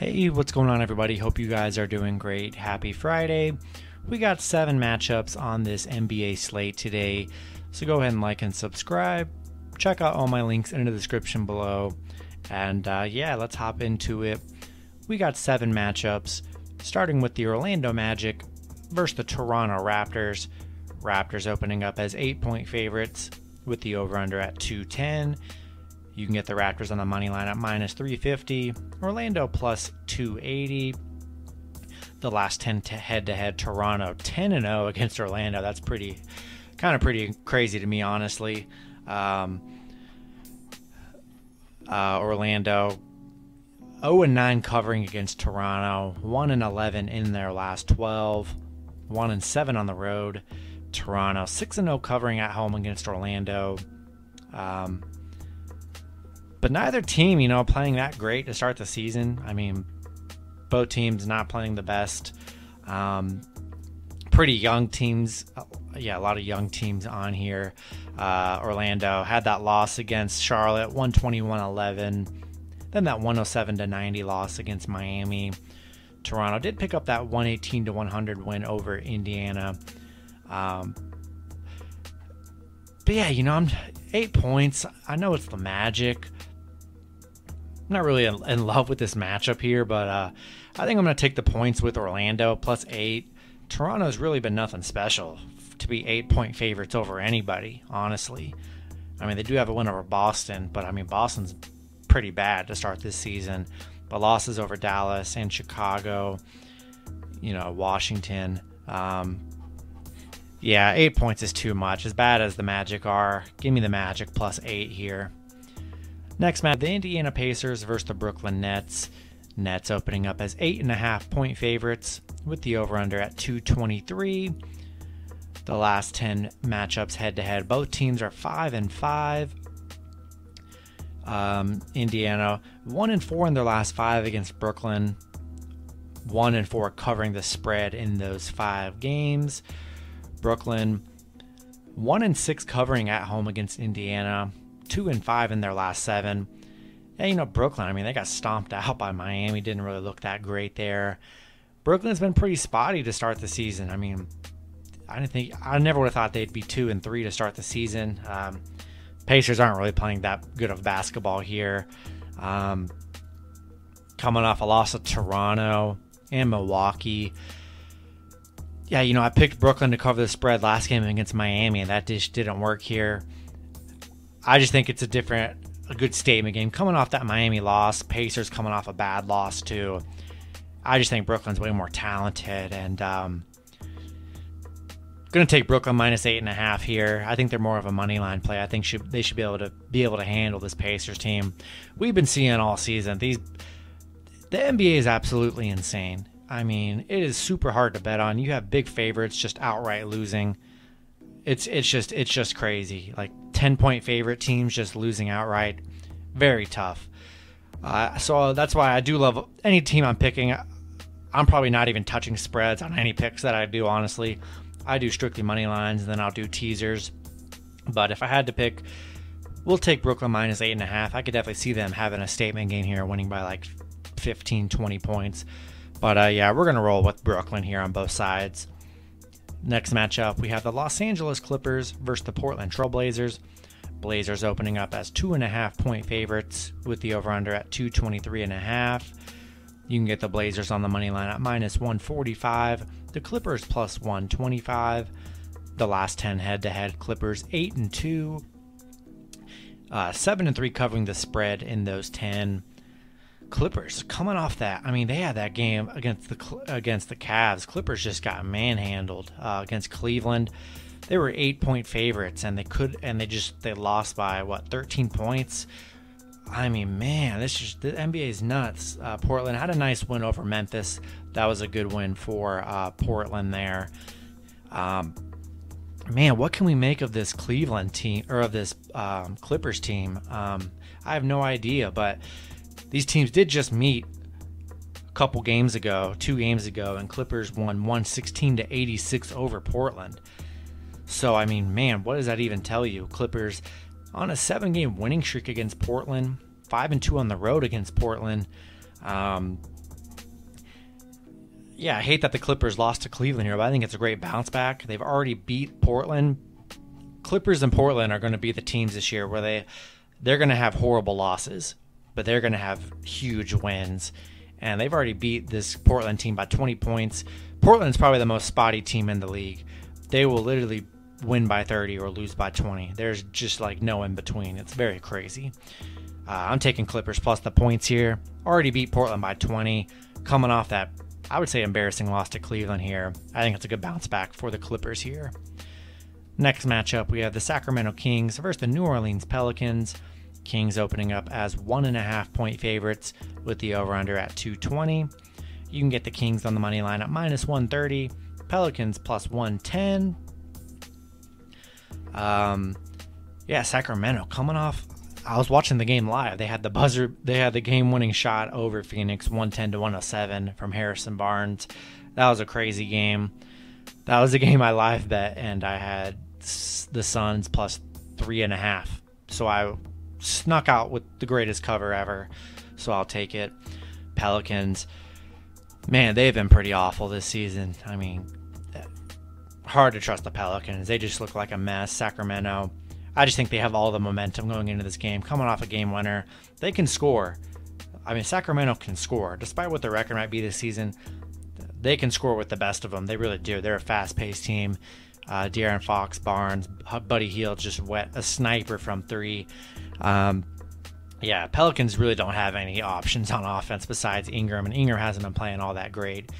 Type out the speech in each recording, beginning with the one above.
Hey, what's going on, everybody? Hope you guys are doing great. Happy Friday. We got seven matchups on this NBA slate today, so go ahead and like and subscribe. Check out all my links in the description below. And uh, yeah, let's hop into it. We got seven matchups, starting with the Orlando Magic versus the Toronto Raptors. Raptors opening up as eight point favorites with the over under at 210. You can get the Raptors on the money line at minus 350, Orlando plus 280. The last 10 head to head, Toronto 10 and 0 against Orlando. That's pretty, kind of pretty crazy to me, honestly. Um, uh, Orlando 0 and 9 covering against Toronto, 1 and 11 in their last 12, 1 and 7 on the road. Toronto 6 and 0 covering at home against Orlando. Um, but neither team, you know, playing that great to start the season. I mean, both teams not playing the best. Um, pretty young teams. Uh, yeah, a lot of young teams on here. Uh, Orlando had that loss against Charlotte, 121 11. Then that 107 to 90 loss against Miami. Toronto did pick up that 118 to 100 win over Indiana. Um, but yeah, you know, I'm eight points. I know it's the Magic. Not really in, in love with this matchup here, but uh, I think I'm going to take the points with Orlando plus eight. Toronto's really been nothing special to be eight point favorites over anybody, honestly. I mean, they do have a win over Boston, but I mean, Boston's pretty bad to start this season. But losses over Dallas and Chicago, you know, Washington. Um, yeah, eight points is too much. As bad as the Magic are, give me the Magic plus eight here. Next match, the Indiana Pacers versus the Brooklyn Nets. Nets opening up as eight and a half point favorites with the over under at 223. The last 10 matchups head to head, both teams are 5 and 5. Um, Indiana 1 and 4 in their last 5 against Brooklyn. 1 and 4 covering the spread in those 5 games. Brooklyn 1 and 6 covering at home against Indiana two and five in their last seven. Yeah, you know, Brooklyn, I mean, they got stomped out by Miami. Didn't really look that great there. Brooklyn's been pretty spotty to start the season. I mean, I didn't think, I never would have thought they'd be two and three to start the season. Um, Pacers aren't really playing that good of basketball here. Um, coming off a loss of Toronto and Milwaukee. Yeah, you know, I picked Brooklyn to cover the spread last game against Miami, and that just didn't work here. I just think it's a different, a good statement game. Coming off that Miami loss, Pacers coming off a bad loss too. I just think Brooklyn's way more talented, and um, going to take Brooklyn minus eight and a half here. I think they're more of a money line play. I think should, they should be able to be able to handle this Pacers team. We've been seeing all season these. The NBA is absolutely insane. I mean, it is super hard to bet on. You have big favorites just outright losing. It's it's just it's just crazy. Like 10 point favorite teams just losing outright. Very tough. Uh, so that's why I do love any team I'm picking. I'm probably not even touching spreads on any picks that I do, honestly. I do strictly money lines and then I'll do teasers. But if I had to pick, we'll take Brooklyn minus 8.5. I could definitely see them having a statement game here, winning by like 15, 20 points. But uh, yeah, we're going to roll with Brooklyn here on both sides. Next matchup, we have the Los Angeles Clippers versus the Portland Trailblazers. Blazers Blazers opening up as two and a half point favorites with the over under at 223 and a half. You can get the Blazers on the money line at minus 145, the Clippers plus 125. The last 10 head to head Clippers 8 and 2, uh, 7 and 3 covering the spread in those 10. Clippers coming off that. I mean, they had that game against the against the Cavs. Clippers just got manhandled uh, against Cleveland. They were eight point favorites, and they could and they just they lost by what 13 points. I mean, man, this just the NBA is nuts. Uh, Portland had a nice win over Memphis. That was a good win for uh, Portland there. Um, man, what can we make of this Cleveland team or of this um, Clippers team? Um, I have no idea, but these teams did just meet a couple games ago, two games ago, and Clippers won 116 to 86 over Portland. So, I mean, man, what does that even tell you? Clippers on a seven game winning streak against Portland, 5 and 2 on the road against Portland. Um, yeah, I hate that the Clippers lost to Cleveland here, but I think it's a great bounce back. They've already beat Portland. Clippers and Portland are going to be the teams this year where they they're going to have horrible losses, but they're going to have huge wins. And they've already beat this Portland team by 20 points. Portland's probably the most spotty team in the league. They will literally win by 30 or lose by 20. There's just like no in between. It's very crazy. Uh, I'm taking Clippers plus the points here. Already beat Portland by 20. Coming off that, I would say, embarrassing loss to Cleveland here. I think it's a good bounce back for the Clippers here. Next matchup, we have the Sacramento Kings versus the New Orleans Pelicans. Kings opening up as one and a half point favorites with the over under at 220. You can get the Kings on the money line at minus 130, Pelicans plus 110. Um, yeah, Sacramento coming off. I was watching the game live. They had the buzzer. They had the game-winning shot over Phoenix, 110 to 107 from Harrison Barnes. That was a crazy game. That was a game I live bet, and I had the Suns plus three and a half. So I snuck out with the greatest cover ever. So I'll take it. Pelicans, man, they've been pretty awful this season. I mean, hard to trust the Pelicans. They just look like a mess. Sacramento, I just think they have all the momentum going into this game. Coming off a game winner, they can score. I mean, Sacramento can score. Despite what their record might be this season, they can score with the best of them. They really do. They're a fast paced team. Uh, De'Aaron Fox, Barnes, Buddy Hield just wet a sniper from three. Um, yeah, Pelicans really don't have any options on offense besides Ingram, and Ingram hasn't been playing all that great.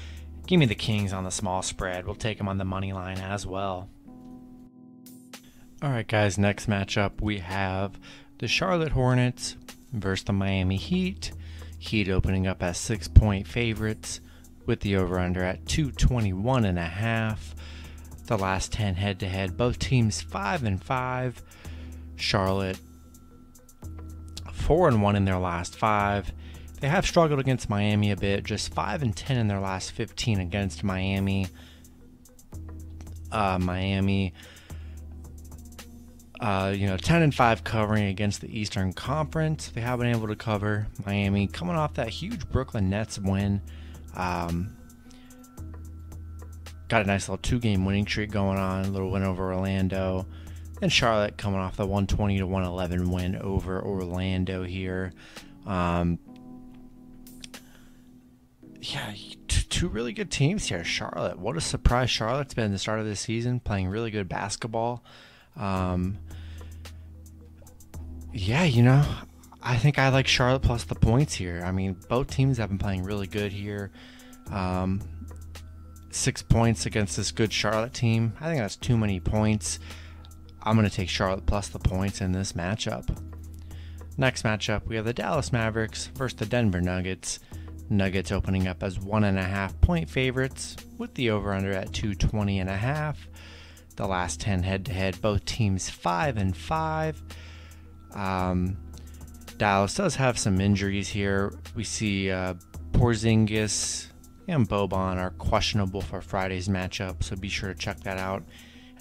Give me the Kings on the small spread. We'll take them on the money line as well. All right, guys, next matchup we have the Charlotte Hornets versus the Miami Heat. Heat opening up as six point favorites with the over under at 221 and a half. The last 10 head to head, both teams 5 and 5. Charlotte 4 and 1 in their last 5. They have struggled against Miami a bit, just 5 and 10 in their last 15 against Miami. Uh, Miami uh, you know, 10 and 5 covering against the Eastern Conference. They have been able to cover Miami coming off that huge Brooklyn Nets win. Um, got a nice little two game winning streak going on, a little win over Orlando. And Charlotte coming off the 120 to 111 win over Orlando here. Um, yeah, t- two really good teams here. Charlotte, what a surprise Charlotte's been the start of the season, playing really good basketball. Um, yeah, you know, I think I like Charlotte plus the points here. I mean, both teams have been playing really good here. Um, six points against this good Charlotte team. I think that's too many points. I'm going to take Charlotte plus the points in this matchup. Next matchup, we have the Dallas Mavericks versus the Denver Nuggets. Nuggets opening up as one and a half point favorites with the over under at 220 and a half. The last 10 head to head, both teams 5 and 5. Um, Dallas does have some injuries here. We see uh, Porzingis and Boban are questionable for Friday's matchup, so be sure to check that out.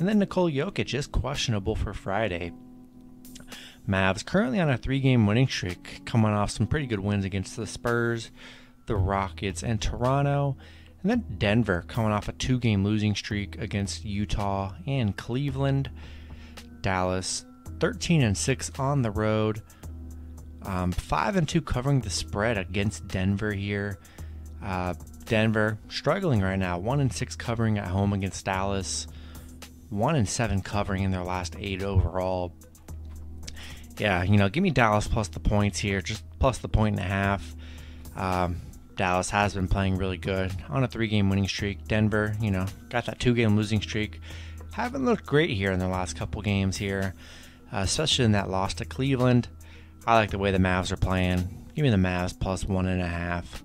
And then Nikola Jokic is questionable for Friday. Mavs currently on a three game winning streak, coming off some pretty good wins against the Spurs, the Rockets, and Toronto. And then Denver coming off a two game losing streak against Utah and Cleveland. Dallas 13 and 6 on the road. Um, 5 and 2 covering the spread against Denver here. Uh, Denver struggling right now. 1 and 6 covering at home against Dallas. 1 and 7 covering in their last 8 overall. Yeah, you know, give me Dallas plus the points here, just plus the point and a half. Um, Dallas has been playing really good on a three game winning streak. Denver, you know, got that two game losing streak. Haven't looked great here in their last couple games here uh, especially in that loss to Cleveland. I like the way the Mavs are playing. Give me the Mavs plus one and a half.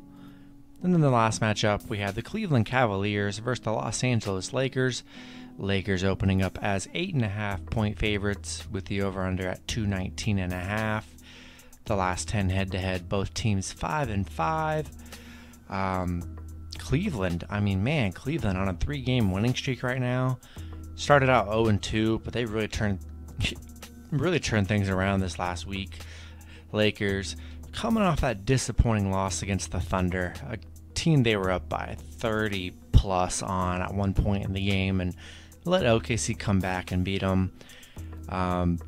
And then the last matchup, we have the Cleveland Cavaliers versus the Los Angeles Lakers. Lakers opening up as eight and a half point favorites with the over under at 219 and a half. The last 10 head to head, both teams five and five. Um, Cleveland, I mean, man, Cleveland on a three game winning streak right now. Started out 0 and 2, but they really turned really turned things around this last week. Lakers coming off that disappointing loss against the Thunder, a team they were up by 30 plus on at one point in the game and let OKC come back and beat them. Um,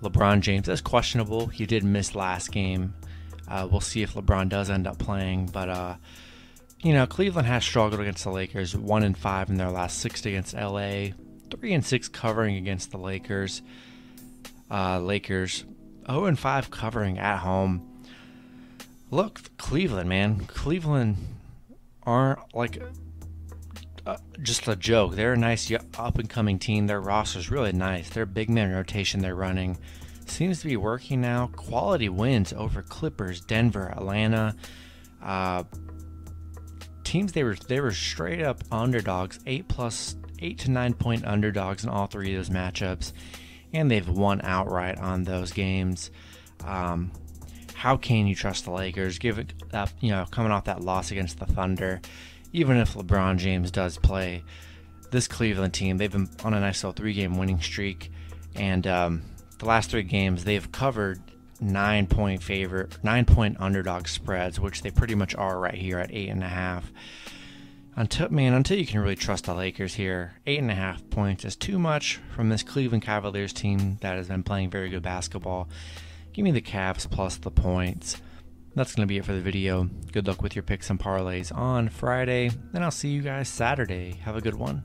LeBron James is questionable. He did miss last game. Uh, we'll see if LeBron does end up playing, but uh, you know Cleveland has struggled against the Lakers. One and five in their last six against LA. Three and six covering against the Lakers. Uh, Lakers 0 and 5 covering at home. Look, Cleveland, man. Cleveland aren't like uh, just a joke. They're a nice up and coming team. Their roster's really nice. Their big man rotation they're running seems to be working now. Quality wins over Clippers, Denver, Atlanta. Uh, teams they were they were straight up underdogs, eight plus eight to nine point underdogs in all three of those matchups, and they've won outright on those games. Um, how can you trust the Lakers? Give it up, you know, coming off that loss against the Thunder even if LeBron James does play, this Cleveland team, they've been on a nice little three game winning streak. And um, the last three games, they've covered nine point favorite, nine point underdog spreads, which they pretty much are right here at eight and a half. Until man, until you can really trust the Lakers here, eight and a half points is too much from this Cleveland Cavaliers team that has been playing very good basketball. Give me the Cavs plus the points. That's going to be it for the video. Good luck with your picks and parlays on Friday, and I'll see you guys Saturday. Have a good one.